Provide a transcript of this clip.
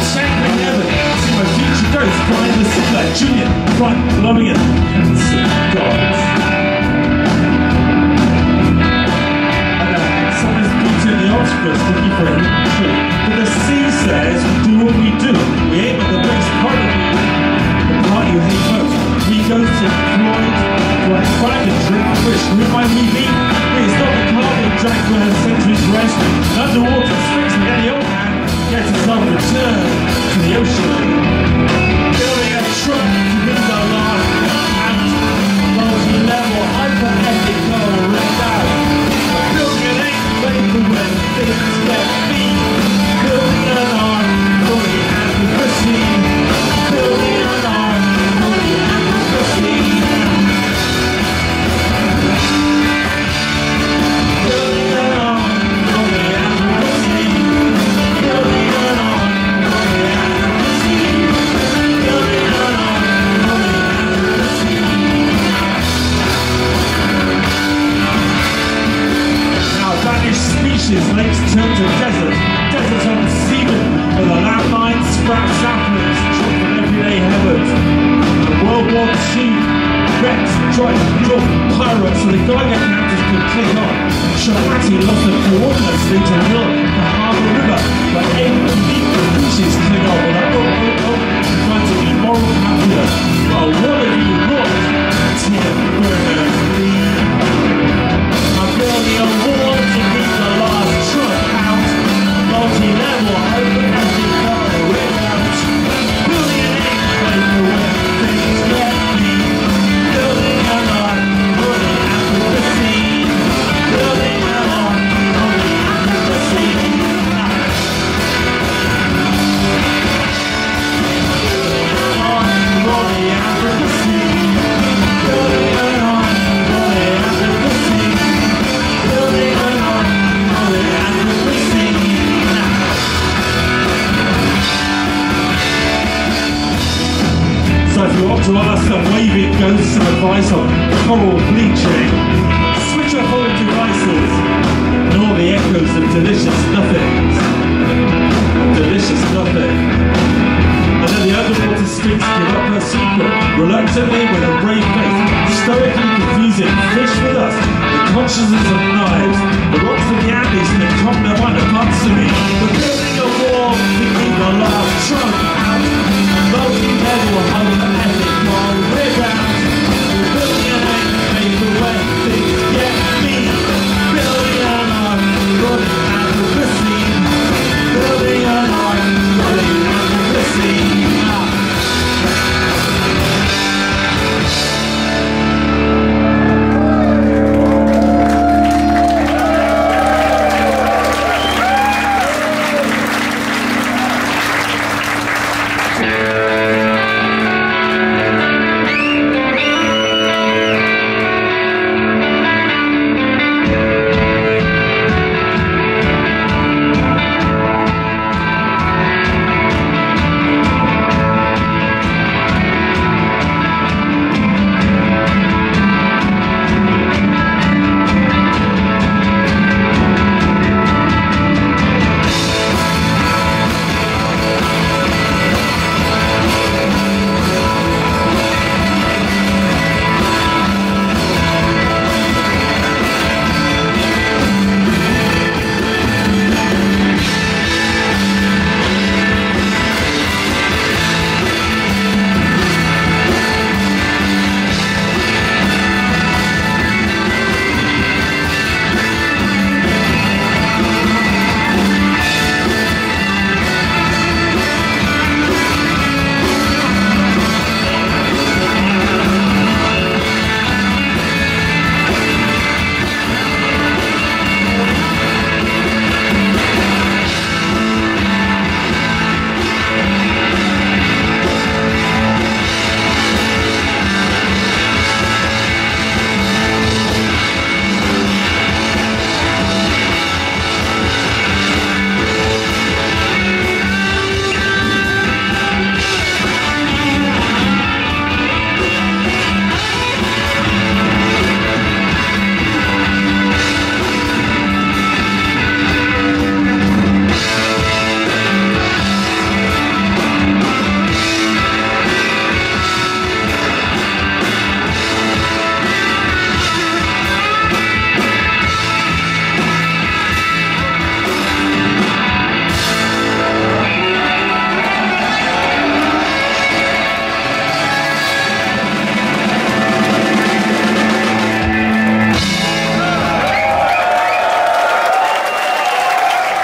undertow tangling heaven see my future ghost behind the Julian front loving it handsome gods and uh, someone's beating the octopus looking for a hidden truth but the sea says we do what we do we aim at the base part of you the part you hate most we go to Floyd find a drink fish who might we pirates so the Geiger counters could click on. Shabati lost the coordinates lead to Hill, Ask some waving ghosts some advice on coral bleaching, switch off all the devices and all the echoes of delicious nothings. Delicious nothing. And then the underwater sphinx give up her secret, reluctantly with a brave face, stoically confusing fish with us, the consciousness of knives, the rocks of the Andes that come their mind apart to me.